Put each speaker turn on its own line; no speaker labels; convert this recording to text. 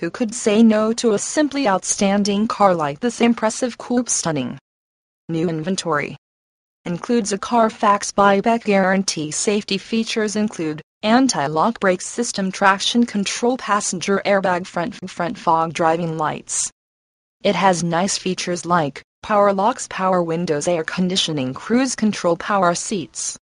Who could say no to a simply outstanding car like this impressive coupe stunning? New inventory includes a Carfax buyback guarantee. Safety features include anti-lock brake system, traction control, passenger airbag, front front fog, driving lights. It has nice features like power locks, power windows, air conditioning, cruise control, power seats,